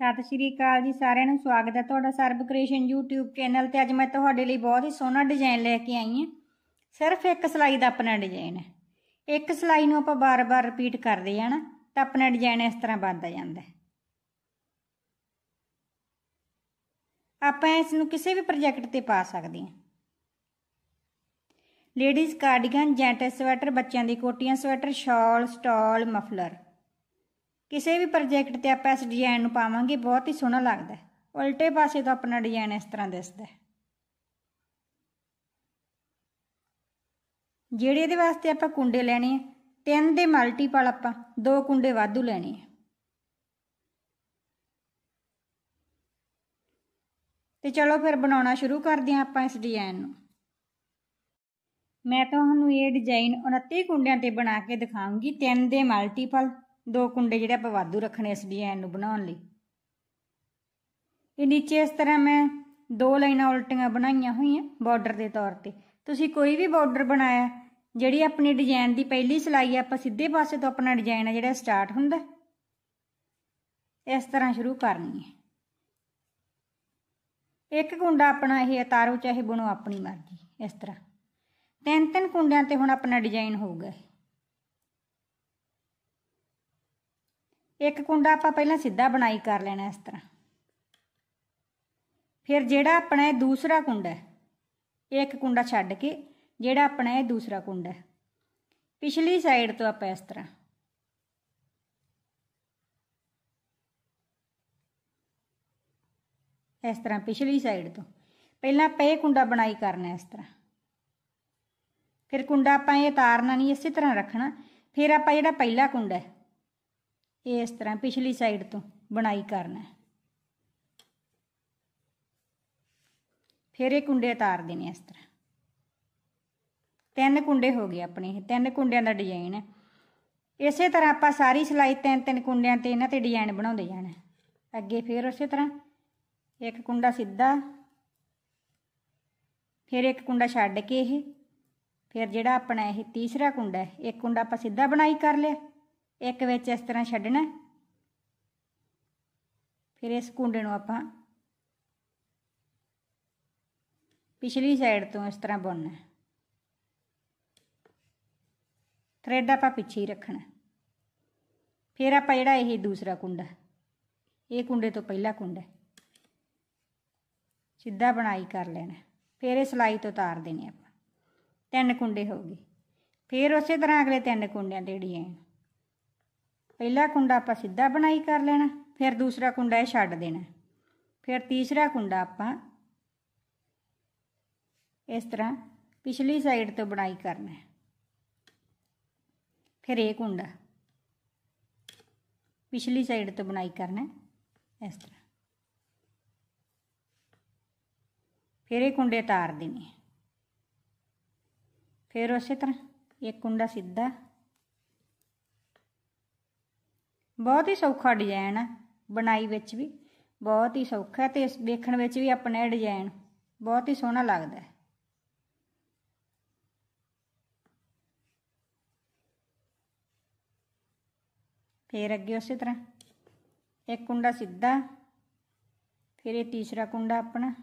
ਸਤਿ ਸ਼੍ਰੀ ਅਕਾਲ ਜੀ ਸਾਰਿਆਂ ਨੂੰ, ਸਵਾਗਤ ਹੈ ਤੁਹਾਡਾ ਸਰਬ ਕ੍ਰੀਏਸ਼ਨ YouTube ਚੈਨਲ ਤੇ। ਅੱਜ ਮੈਂ ਤੁਹਾਡੇ ਲਈ ਬਹੁਤ ਹੀ ਸੋਹਣਾ ਡਿਜ਼ਾਈਨ ਲੈ ਕੇ ਆਈ ਹਾਂ। ਸਿਰਫ ਇੱਕ ਸਲਾਈ ਦਾ ਆਪਣਾ ਡਿਜ਼ਾਈਨ ਹੈ। ਇੱਕ ਸਲਾਈ ਨੂੰ ਆਪਾਂ ਬਾਰ-ਬਾਰ ਰਿਪੀਟ ਕਰਦੇ ਜਾਣਾ ਤਾਂ ਆਪਣਾ ਡਿਜ਼ਾਈਨ ਇਸ ਤਰ੍ਹਾਂ ਬਣਦਾ ਜਾਂਦਾ ਹੈ। ਆਪਾਂ ਇਸ ਨੂੰ ਕਿਸੇ ਵੀ ਪ੍ਰੋਜੈਕਟ ਤੇ ਪਾ ਸਕਦੇ ਹਾਂ। ਲੇਡੀਜ਼ ਕਾਰਡੀਗਨ ਜੈਂਟਸ ਸਵੈਟਰ ਬੱਚਿਆਂ ਦੀ ਕੋਟੀਆਂ ਸਵੈਟਰ ਸ਼ਾਲ ਸਟਾਲ ਮਫਲਰ ਕਿਸੇ ਵੀ ਪ੍ਰੋਜੈਕਟ ਤੇ ਆਪਾਂ ਇਸ ਡਿਜ਼ਾਈਨ ਨੂੰ ਪਾਵਾਂਗੇ, ਬਹੁਤ ਹੀ ਸੋਹਣਾ ਲੱਗਦਾ ਹੈ। ਉਲਟੇ ਪਾਸੇ ਤੋਂ ਆਪਣਾ ਡਿਜ਼ਾਈਨ ਇਸ ਤਰ੍ਹਾਂ ਦਿਸਦਾ ਹੈ। ਜਿਹੜੇ ਇਹਦੇ ਵਾਸਤੇ ਆਪਾਂ ਕੁੰਡੇ ਲੈਣੇ ਆ, ਤਿੰਨ ਦੇ ਮਲਟੀਪਲ ਆਪਾਂ, ਦੋ ਕੁੰਡੇ ਵਾਧੂ ਲੈਣੇ ਆ। ਤੇ ਚਲੋ ਫਿਰ ਬਣਾਉਣਾ ਸ਼ੁਰੂ ਕਰਦੇ ਹਾਂ ਆਪਾਂ ਇਸ ਡਿਜ਼ਾਈਨ ਨੂੰ। ਮੈਂ ਤੁਹਾਨੂੰ ਇਹ ਡਿਜ਼ਾਈਨ 29 ਕੁੰਡਿਆਂ ਤੇ ਬਣਾ ਕੇ ਦਿਖਾਉਂਗੀ, ਤਿੰਨ ਦੇ ਮਲਟੀਪਲ ਦੋ ਕੁੰਡੇ ਜਿਹੜੇ ਆਪਾਂ ਵਾਧੂ ਰੱਖਣੇ ਇਸ ਡਿਜ਼ਾਈਨ ਨੂੰ ਬਣਾਉਣ ਲਈ। ਇਹ ਨੀਚੇ ਇਸ ਤਰ੍ਹਾਂ ਮੈਂ ਦੋ ਲਾਈਨਾਂ ਉਲਟੀਆਂ ਬਣਾਈਆਂ ਹੋਈਆਂ ਬਾਰਡਰ ਦੇ ਤੌਰ ਤੇ। ਤੁਸੀਂ ਕੋਈ ਵੀ ਬਾਰਡਰ ਬਣਾਇਆ, ਜਿਹੜੀ ਆਪਣੀ ਡਿਜ਼ਾਈਨ ਦੀ ਪਹਿਲੀ ਸਲਾਈ ਆਪਾਂ ਸਿੱਧੇ ਪਾਸੇ ਤੋਂ ਆਪਣਾ ਡਿਜ਼ਾਈਨ ਹੈ ਜਿਹੜਾ ਸਟਾਰਟ ਹੁੰਦਾ, ਇਸ ਤਰ੍ਹਾਂ ਸ਼ੁਰੂ ਕਰਨੀ ਹੈ। ਇੱਕ ਕੁੰਡਾ ਆਪਣਾ ਇਹ ਉਤਾਰੋ ਚਾਹੇ ਬਣੋ ਆਪਣੀ ਮਰਜ਼ੀ, ਇਸ ਤਰ੍ਹਾਂ। ਤਿੰਨ ਤਿੰਨ ਕੁੰਡਿਆਂ ਤੇ ਹੁਣ ਆਪਣਾ ਡਿਜ਼ਾਈਨ ਹੋਊਗਾ ਇੱਕ ਕੁੰਡਾ ਆਪਾਂ ਪਹਿਲਾਂ ਸਿੱਧਾ ਬਣਾਈ ਕਰ ਲੈਣਾ ਇਸ ਤਰ੍ਹਾਂ। ਫਿਰ ਜਿਹੜਾ ਆਪਣਾ ਇਹ ਦੂਸਰਾ ਕੁੰਡਾ ਹੈ ਇੱਕ ਕੁੰਡਾ ਛੱਡ ਕੇ ਜਿਹੜਾ ਆਪਣਾ ਇਹ ਦੂਸਰਾ ਕੁੰਡਾ ਹੈ। ਪਿਛਲੀ ਸਾਈਡ ਤੋਂ ਆਪਾਂ ਇਸ ਤਰ੍ਹਾਂ। ਇਸ ਤਰ੍ਹਾਂ ਪਿਛਲੀ ਸਾਈਡ ਤੋਂ। ਪਹਿਲਾਂ ਆਪਾਂ ਇਹ ਕੁੰਡਾ ਬਣਾਈ ਕਰਨਾ ਇਸ ਤਰ੍ਹਾਂ। ਫਿਰ ਕੁੰਡਾ ਆਪਾਂ ਇਹ ਤਾਰਨਾ ਨਹੀਂ, ਇਸੇ ਤਰ੍ਹਾਂ ਰੱਖਣਾ। ਫਿਰ ਆਪਾਂ ਜਿਹੜਾ ਪਹਿਲਾ ਕੁੰਡਾ ਹੈ ਇਸ ਤਰ੍ਹਾਂ ਪਿਛਲੀ ਸਾਈਡ ਤੋਂ ਬਣਾਈ ਕਰਨਾ ਫਿਰ ਇਹ ਕੁੰਡੇ ਤਾਰ ਦੇਣੇ ਇਸ ਤਰ੍ਹਾਂ। ਤਿੰਨ ਕੁੰਡੇ ਹੋ ਗਏ ਆਪਣੇ ਇਹ, ਤਿੰਨ ਕੁੰਡਿਆਂ ਦਾ ਡਿਜ਼ਾਈਨ ਹੈ। ਇਸੇ ਤਰ੍ਹਾਂ ਆਪਾਂ ਸਾਰੀ ਸਿਲਾਈ ਤਿੰਨ ਤਿੰਨ ਕੁੰਡਿਆਂ ਤੇ ਇਹਨਾਂ ਤੇ ਡਿਜ਼ਾਈਨ ਬਣਾਉਂਦੇ ਜਾਣਾ ਅੱਗੇ ਫਿਰ ਉਸੇ ਤਰ੍ਹਾਂ ਇੱਕ ਕੁੰਡਾ ਸਿੱਧਾ, ਫਿਰ ਇੱਕ ਕੁੰਡਾ ਛੱਡ ਕੇ ਇਹ, ਫਿਰ ਜਿਹੜਾ ਆਪਣਾ ਇਹ ਤੀਸਰਾ ਕੁੰਡਾ ਹੈ, ਇੱਕ ਕੁੰਡਾ ਆਪਾਂ ਸਿੱਧਾ ਬਣਾਈ ਕਰ ਲਿਆ। ਇੱਕ ਵਿੱਚ ਇਸ ਤਰ੍ਹਾਂ ਛੱਡਣਾ। ਫਿਰ ਇਸ ਕੁੰਡੇ ਨੂੰ ਆਪਾਂ ਪਿਛਲੀ ਸਾਈਡ ਤੋਂ ਇਸ ਤਰ੍ਹਾਂ ਬੁਣਨਾ। ਥਰੈਡ ਆਪਾਂ ਪਿੱਛੇ ਹੀ ਰੱਖਣਾ। ਫਿਰ ਆਪਾਂ ਜਿਹੜਾ ਇਹ ਦੂਸਰਾ ਕੁੰਡਾ, ਇਹ ਕੁੰਡੇ ਤੋਂ ਪਹਿਲਾ ਕੁੰਡਾ, ਸਿੱਧਾ ਬਣਾਈ ਕਰ ਲੈਣਾ। ਫਿਰ ਇਹ ਸਲਾਈ ਤੋਂ ਉਤਾਰ ਦੇਣੇ ਆਪਾਂ। ਤਿੰਨ ਕੁੰਡੇ ਹੋ ਗਏ। ਫਿਰ ਉਸੇ ਤਰ੍ਹਾਂ ਅਗਲੇ ਤਿੰਨ ਕੁੰਡਿਆਂ ਤੇ ਡਿਜ਼ਾਈਨ ਪਹਿਲਾ ਕੁੰਡਾ ਆਪਾਂ ਸਿੱਧਾ ਬਣਾਈ ਕਰ ਲੈਣਾ, ਫਿਰ ਦੂਸਰਾ ਕੁੰਡਾ ਇਹ ਛੱਡ ਦੇਣਾ। ਫਿਰ ਤੀਸਰਾ ਕੁੰਡਾ ਆਪਾਂ ਇਸ ਤਰ੍ਹਾਂ ਪਿਛਲੀ ਸਾਈਡ ਤੋਂ ਬਣਾਈ ਕਰਨਾ ਫਿਰ ਇਹ ਕੁੰਡਾ ਪਿਛਲੀ ਸਾਈਡ ਤੋਂ ਬਣਾਈ ਕਰਨਾ ਇਸ ਤਰ੍ਹਾਂ। ਫਿਰ ਇਹ ਕੁੰਡੇ ਤਾਰ ਦੇਣੇ ਫਿਰ ਉਸੇ ਤਰ੍ਹਾਂ ਇੱਕ ਕੁੰਡਾ ਸਿੱਧਾ ਬਹੁਤ ਹੀ ਸੌਖਾ ਡਿਜ਼ਾਈਨ ਆ, ਬਣਾਈ ਵਿੱਚ ਵੀ। ਬਹੁਤ ਹੀ ਸੌਖਾ ਤੇ ਦੇਖਣ ਵਿੱਚ ਵੀ ਆਪਣਾ ਡਿਜ਼ਾਈਨ ਬਹੁਤ ਹੀ ਸੋਹਣਾ ਲੱਗਦਾ ਹੈ। ਫਿਰ ਅੱਗੇ ਉਸੇ ਤਰ੍ਹਾਂ। ਇੱਕ ਕੁੰਡਾ ਸਿੱਧਾ, ਫਿਰ ਇਹ ਤੀਸਰਾ ਕੁੰਡਾ ਆਪਣਾ।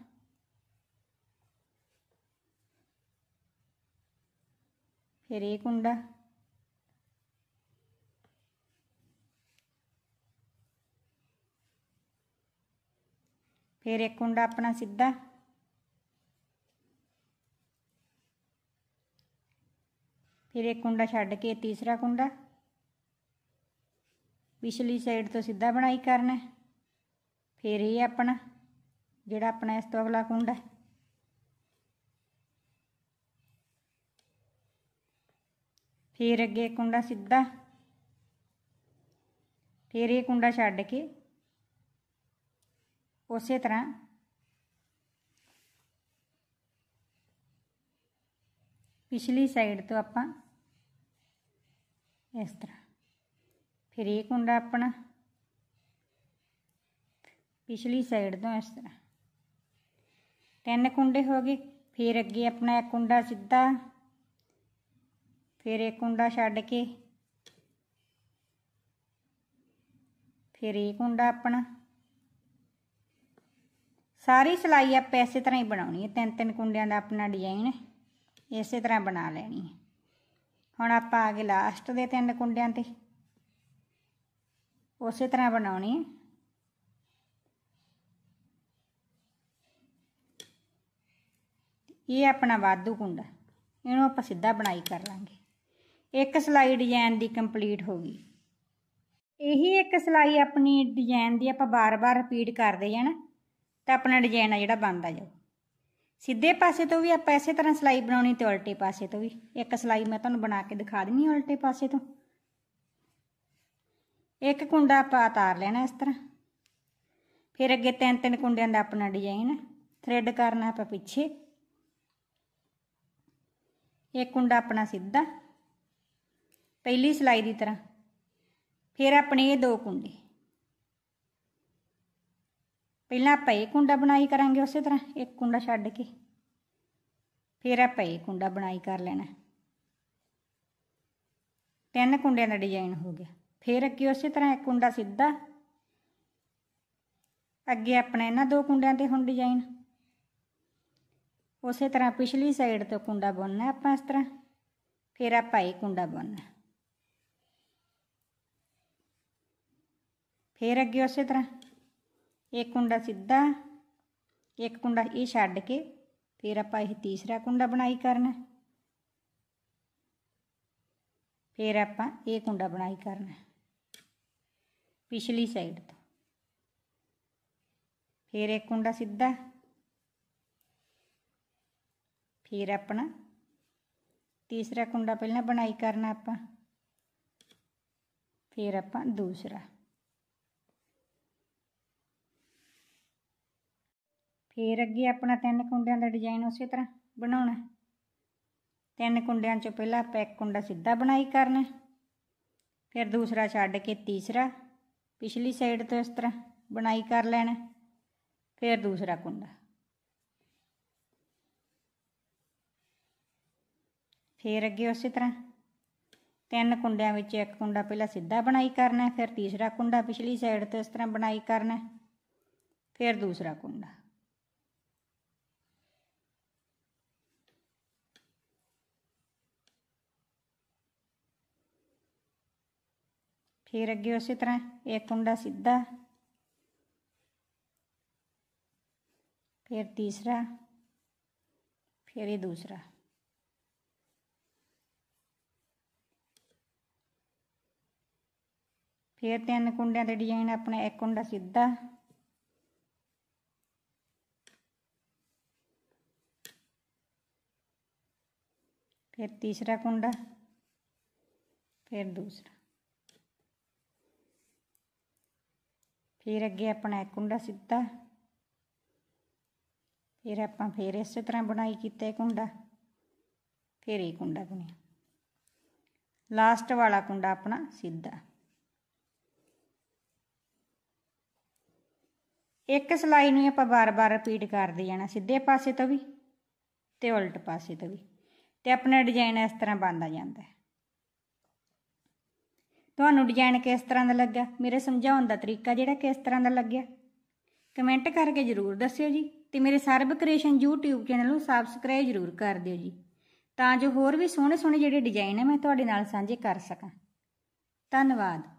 ਫਿਰ ਇਹ ਕੁੰਡਾ। ਫਿਰ ਇੱਕ ਕੁੰਡਾ ਆਪਣਾ ਸਿੱਧਾ। ਫਿਰ ਇੱਕ ਕੁੰਡਾ ਛੱਡ ਕੇ ਤੀਸਰਾ ਕੁੰਡਾ। ਪਿਛਲੀ ਸਾਈਡ ਤੋਂ ਸਿੱਧਾ ਬਣਾਈ ਕਰਨਾ। ਫਿਰ ਇਹ ਆਪਣਾ, ਜਿਹੜਾ ਆਪਣਾ ਇਸ ਤੋਂ ਅਗਲਾ ਕੁੰਡਾ। ਫਿਰ ਅੱਗੇ ਕੁੰਡਾ ਸਿੱਧਾ। ਫਿਰ ਇਹ ਕੁੰਡਾ ਛੱਡ ਕੇ ਉਸੇ ਤਰ੍ਹਾਂ। ਪਿਛਲੀ ਸਾਈਡ ਤੋਂ ਆਪਾਂ ਇਸ ਤਰ੍ਹਾਂ। ਫਿਰ ਇਹ ਕੁੰਡਾ ਆਪਣਾ। ਪਿਛਲੀ ਸਾਈਡ ਤੋਂ ਇਸ ਤਰ੍ਹਾਂ। ਤਿੰਨ ਕੁੰਡੇ ਹੋ ਗਏ। ਫਿਰ ਅੱਗੇ ਆਪਣਾ ਇੱਕ ਕੁੰਡਾ ਸਿੱਧਾ। ਫਿਰ ਇੱਕ ਕੁੰਡਾ ਛੱਡ ਕੇ। ਫਿਰ ਇਹ ਕੁੰਡਾ ਆਪਣਾ। ਸਾਰੀ ਸਿਲਾਈ ਆਪਾਂ ਇਸੇ ਤਰ੍ਹਾਂ ਹੀ ਬਣਾਉਣੀ ਹੈ। ਤਿੰਨ ਤਿੰਨ ਕੁੰਡਿਆਂ ਦਾ ਆਪਣਾ ਡਿਜ਼ਾਈਨ ਇਸੇ ਤਰ੍ਹਾਂ ਬਣਾ ਲੈਣੀ ਹੈ। ਹੁਣ ਆਪਾਂ ਆ ਗਏ ਲਾਸਟ ਦੇ ਤਿੰਨ ਕੁੰਡਿਆਂ ਤੇ। ਉਸੇ ਤਰ੍ਹਾਂ ਬਣਾਉਣੀ ਹੈ। ਇਹ ਆਪਣਾ ਵਾਧੂ ਕੁੰਡਾ ਇਹਨੂੰ ਆਪਾਂ ਸਿੱਧਾ ਬਣਾਈ ਕਰ ਲਾਂਗੇ। ਇੱਕ ਸਿਲਾਈ ਡਿਜ਼ਾਈਨ ਦੀ ਕੰਪਲੀਟ ਹੋ ਗਈ। ਇਹੀ ਇੱਕ ਸਿਲਾਈ ਆਪਣੀ ਡਿਜ਼ਾਈਨ ਦੀ ਆਪਾਂ ਬਾਰ-ਬਾਰ ਰਿਪੀਟ ਕਰਦੇ ਜਾਣਾ ਤਾਂ ਆਪਣਾ ਡਿਜ਼ਾਈਨ ਆ ਜਿਹੜਾ ਬਣਦਾ ਜਾਊ ਸਿੱਧੇ ਪਾਸੇ ਤੋਂ ਵੀ ਆਪਾਂ ਇਸੇ ਤਰ੍ਹਾਂ ਸਿਲਾਈ ਬਣਾਉਣੀ ਤੇ ਉਲਟੇ ਪਾਸੇ ਤੋਂ ਵੀ। ਇੱਕ ਸਿਲਾਈ ਮੈਂ ਤੁਹਾਨੂੰ ਬਣਾ ਕੇ ਦਿਖਾ ਦਿੰਨੀ ਉਲਟੇ ਪਾਸੇ ਤੋਂ। ਇੱਕ ਕੁੰਡਾ ਆਪਾਂ ਉਤਾਰ ਲੈਣਾ ਇਸ ਤਰ੍ਹਾਂ। ਫਿਰ ਅੱਗੇ ਤਿੰਨ ਤਿੰਨ ਕੁੰਡਿਆਂ ਦਾ ਆਪਣਾ ਡਿਜ਼ਾਈਨ ਥ੍ਰੈਡ ਕਰਨਾ ਆਪਾਂ ਪਿੱਛੇ। ਇੱਕ ਕੁੰਡਾ ਆਪਣਾ ਸਿੱਧਾ। ਪਹਿਲੀ ਸਿਲਾਈ ਦੀ ਤਰ੍ਹਾਂ। ਫਿਰ ਆਪਣੇ ਇਹ ਦੋ ਕੁੰਡੇ। ਪਹਿਲਾਂ ਆਪਾਂ ਇਹ ਕੁੰਡਾ ਬਣਾਈ ਕਰਾਂਗੇ ਉਸੇ ਤਰ੍ਹਾਂ, ਇੱਕ ਕੁੰਡਾ ਛੱਡ ਕੇ। ਫਿਰ ਆਪਾਂ ਇਹ ਕੁੰਡਾ ਬਣਾਈ ਕਰ ਲੈਣਾ। ਤਿੰਨ ਕੁੰਡਿਆਂ ਦਾ ਡਿਜ਼ਾਈਨ ਹੋ ਗਿਆ। ਫਿਰ ਅੱਗੇ ਉਸੇ ਤਰ੍ਹਾਂ ਇੱਕ ਕੁੰਡਾ ਸਿੱਧਾ। ਅੱਗੇ ਆਪਣਾ ਇਹਨਾਂ ਦੋ ਕੁੰਡਿਆਂ ਤੇ ਹੁਣ ਡਿਜ਼ਾਈਨ। ਉਸੇ ਤਰ੍ਹਾਂ ਪਿਛਲੀ ਸਾਈਡ ਤੋਂ ਕੁੰਡਾ ਬੁਣਨਾ ਆਪਾਂ ਇਸ ਤਰ੍ਹਾਂ। ਫਿਰ ਆਪਾਂ ਇਹ ਕੁੰਡਾ ਬੁਣਨਾ। ਫਿਰ ਅੱਗੇ ਉਸੇ ਤਰ੍ਹਾਂ। ਇੱਕ ਕੁੰਡਾ ਸਿੱਧਾ, ਇੱਕ ਕੁੰਡਾ ਇਹ ਛੱਡ ਕੇ ਫਿਰ ਆਪਾਂ ਇਹ ਤੀਸਰਾ ਕੁੰਡਾ ਬਣਾਈ ਕਰਨਾ। ਫਿਰ ਆਪਾਂ ਇਹ ਕੁੰਡਾ ਬਣਾਈ ਕਰਨਾ ਪਿਛਲੀ ਸਾਈਡ ਤੋਂ। ਫਿਰ ਇੱਕ ਕੁੰਡਾ ਸਿੱਧਾ, ਫਿਰ ਆਪਣਾ ਤੀਸਰਾ ਕੁੰਡਾ ਪਹਿਲਾਂ ਬਣਾਈ ਕਰਨਾ ਆਪਾਂ। ਫਿਰ ਆਪਾਂ ਦੂਸਰਾ। ਫਿਰ ਅੱਗੇ ਆਪਣਾ ਤਿੰਨ ਕੁੰਡਿਆਂ ਦਾ ਡਿਜ਼ਾਈਨ ਉਸੇ ਤਰ੍ਹਾਂ ਬਣਾਉਣਾ। ਤਿੰਨ ਕੁੰਡਿਆਂ ਚੋਂ ਪਹਿਲਾਂ ਆਪਾਂ ਇੱਕ ਕੁੰਡਾ ਸਿੱਧਾ ਬਣਾਈ ਕਰਨਾ। ਫਿਰ ਦੂਸਰਾ ਛੱਡ ਕੇ ਤੀਸਰਾ, ਪਿਛਲੀ ਸਾਈਡ ਤੋਂ ਇਸ ਤਰ੍ਹਾਂ ਬਣਾਈ ਕਰ ਲੈਣਾ। ਫਿਰ ਦੂਸਰਾ ਕੁੰਡਾ। ਫਿਰ ਅੱਗੇ ਉਸੇ ਤਰ੍ਹਾਂ ਤਿੰਨ ਕੁੰਡਿਆਂ ਵਿੱਚ ਇੱਕ ਕੁੰਡਾ ਪਹਿਲਾਂ ਸਿੱਧਾ ਬਣਾਈ ਕਰਨਾ, ਫਿਰ ਤੀਸਰਾ ਕੁੰਡਾ ਪਿਛਲੀ ਸਾਈਡ ਤੋਂ ਇਸ ਤਰ੍ਹਾਂ ਬਣਾਈ ਕਰਨਾ, ਫਿਰ ਦੂਸਰਾ ਕੁੰਡਾ। ਫਿਰ ਅੱਗੇ ਉਸੇ ਤਰ੍ਹਾਂ ਇੱਕ ਕੁੰਡਾ ਸਿੱਧਾ, ਫਿਰ ਤੀਸਰਾ, ਫਿਰ ਇਹ ਦੂਸਰਾ। ਫਿਰ ਤਿੰਨ ਕੁੰਡਿਆਂ ਦੇ ਡਿਜ਼ਾਈਨ ਆਪਣਾ, ਇੱਕ ਕੁੰਡਾ ਸਿੱਧਾ, ਫਿਰ ਤੀਸਰਾ ਕੁੰਡਾ, ਫਿਰ ਦੂਸਰਾ। ਫਿਰ ਅੱਗੇ ਆਪਣਾ ਇੱਕ ਕੁੰਡਾ ਸਿੱਧਾ। ਫਿਰ ਆਪਾਂ ਫਿਰ ਇਸੇ ਤਰ੍ਹਾਂ ਬਣਾਈ ਕੀਤਾ ਕੁੰਡਾ। ਫਿਰ ਇਹ ਕੁੰਡਾ ਬਣਿਆ। ਲਾਸਟ ਵਾਲਾ ਕੁੰਡਾ ਆਪਣਾ ਸਿੱਧਾ। ਇੱਕ ਸਲਾਈ ਨੂੰ ਆਪਾਂ ਬਾਰ-ਬਾਰ ਰਿਪੀਟ ਕਰਦੇ ਜਾਣਾ, ਸਿੱਧੇ ਪਾਸੇ ਤੋਂ ਵੀ ਤੇ ਉਲਟ ਪਾਸੇ ਤੋਂ ਵੀ। ਤੇ ਆਪਣਾ ਡਿਜ਼ਾਈਨ ਇਸ ਤਰ੍ਹਾਂ ਬਣਦਾ ਜਾਂਦਾ। ਹੈ ਤੁਹਾਨੂੰ ਡਿਜ਼ਾਈਨ ਕਿਸ ਤਰ੍ਹਾਂ ਦਾ ਲੱਗਾ ਮੇਰੇ ਸਮਝਾਉਣ ਦਾ ਤਰੀਕਾ ਜਿਹੜਾ ਕਿਸ ਤਰ੍ਹਾਂ ਦਾ ਲੱਗਿਆ? ਕਮੈਂਟ ਕਰਕੇ ਜ਼ਰੂਰ ਦੱਸਿਓ ਜੀ ਤੇ ਮੇਰੇ ਸਰਬ ਕ੍ਰੀਏਸ਼ਨ YouTube ਚੈਨਲ ਨੂੰ ਸਬਸਕ੍ਰਾਈਬ ਜ਼ਰੂਰ ਕਰ ਦਿਓ ਜੀ। ਤਾਂ ਜੋ ਹੋਰ ਵੀ ਸੋਹਣੇ ਸੋਹਣੇ ਜਿਹੜੇ ਡਿਜ਼ਾਈਨ ਹੈ ਮੈਂ ਤੁਹਾਡੇ ਨਾਲ ਸਾਂਝੇ ਕਰ ਸਕਾਂ। ਧੰਨਵਾਦ।